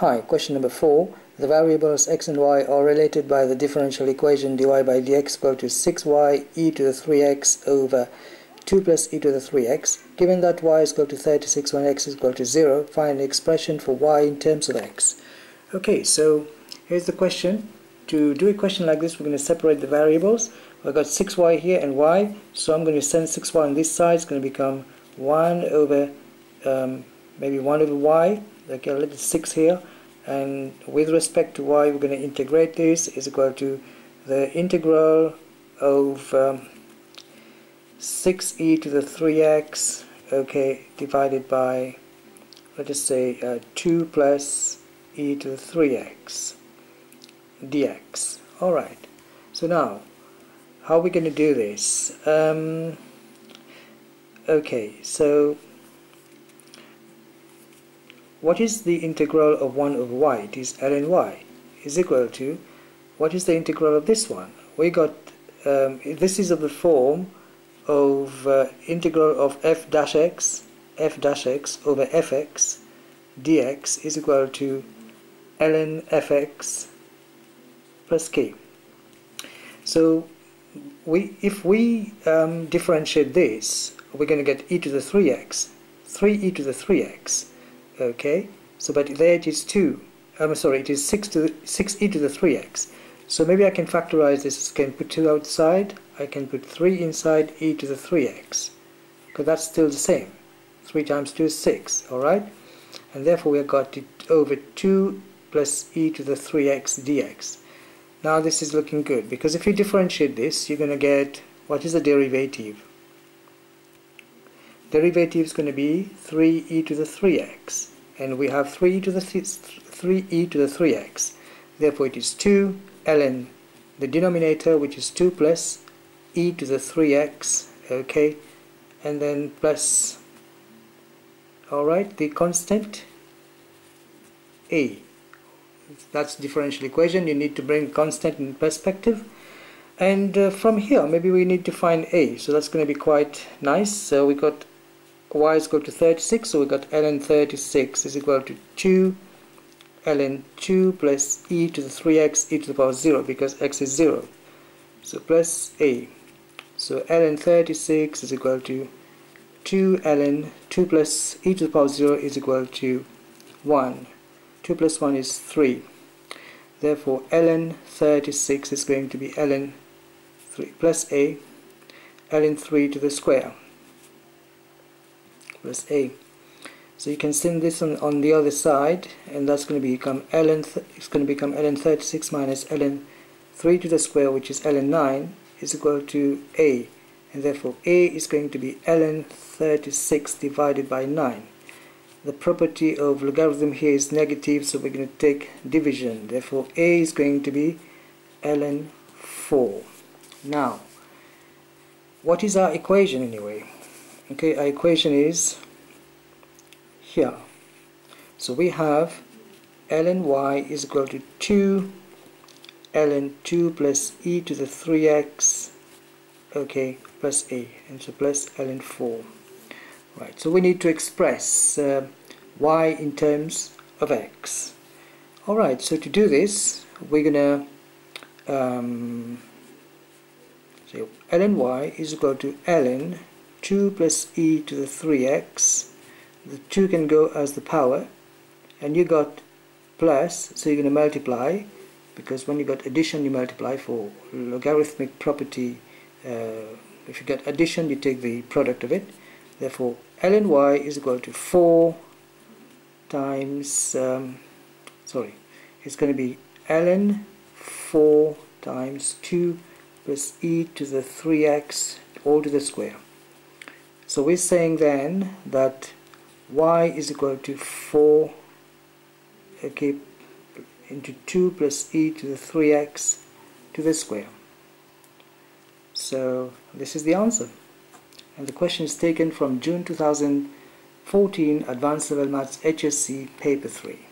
Hi, question number 4. The variables x and y are related by the differential equation dy by dx equal to 6y e to the 3x over 2 plus e to the 3x. Given that y is equal to 36 when x is equal to 0, find the expression for y in terms of x. Okay, so here's the question. To do a question like this, we're going to separate the variables. I've got 6y here and y, so I'm going to send 6y on this side. It's going to become 1 over, um, maybe 1 over y okay, a little 6 here. And with respect to y we're going to integrate this is equal to the integral of um, 6e to the 3x okay divided by let us say uh, 2 plus e to the 3x dx. Alright so now how are we going to do this? Um, okay so what is the integral of 1 over y? It is ln y is equal to what is the integral of this one? We got um, this is of the form of uh, integral of f dash x f dash x over fx dx is equal to ln fx plus k. So we if we um, differentiate this, we're going to get e to the 3x, 3e to the 3x okay so but there it is 2 I'm sorry it is 6 to 6e to the 3x so maybe I can factorize this I can put 2 outside I can put 3 inside e to the 3x because that's still the same. 3 times 2 is 6 alright and therefore we have got it over 2 plus e to the 3x dx. Now this is looking good because if you differentiate this you're going to get what is the derivative derivative is going to be 3e to the 3x and we have 3 to the 3e to the 3x therefore it is 2 ln the denominator which is 2 plus e to the 3x okay? And then plus alright the constant a. That's differential equation. You need to bring constant in perspective. And uh, from here maybe we need to find a. So that's going to be quite nice. So we got y is equal to 36 so we got ln 36 is equal to 2 ln 2 plus e to the 3x e to the power 0 because x is 0 so plus a. So ln 36 is equal to 2 ln 2 plus e to the power 0 is equal to 1 2 plus 1 is 3 therefore ln 36 is going to be ln 3 plus a ln 3 to the square plus a so you can send this on, on the other side and that's going to become ln it's going to become ln 36 minus ln 3 to the square which is ln 9 is equal to a. And therefore a is going to be ln 36 divided by 9 the property of logarithm here is negative so we're going to take division. Therefore a is going to be ln 4 now what is our equation anyway okay our equation is here. So we have ln y is equal to 2 ln 2 plus e to the 3x okay plus a and so plus ln 4 right so we need to express uh, y in terms of x. Alright so to do this we're gonna um, so ln y is equal to ln 2 plus e to the 3x the 2 can go as the power and you got plus so you're going to multiply because when you got addition you multiply for logarithmic property uh, if you get addition you take the product of it. Therefore ln y is equal to 4 times um, sorry it's going to be ln 4 times 2 plus e to the 3x all to the square so we're saying then that y is equal to 4 okay, into 2 plus e to the 3x to the square. So this is the answer. And the question is taken from June 2014 Advanced Level Maths HSC Paper 3.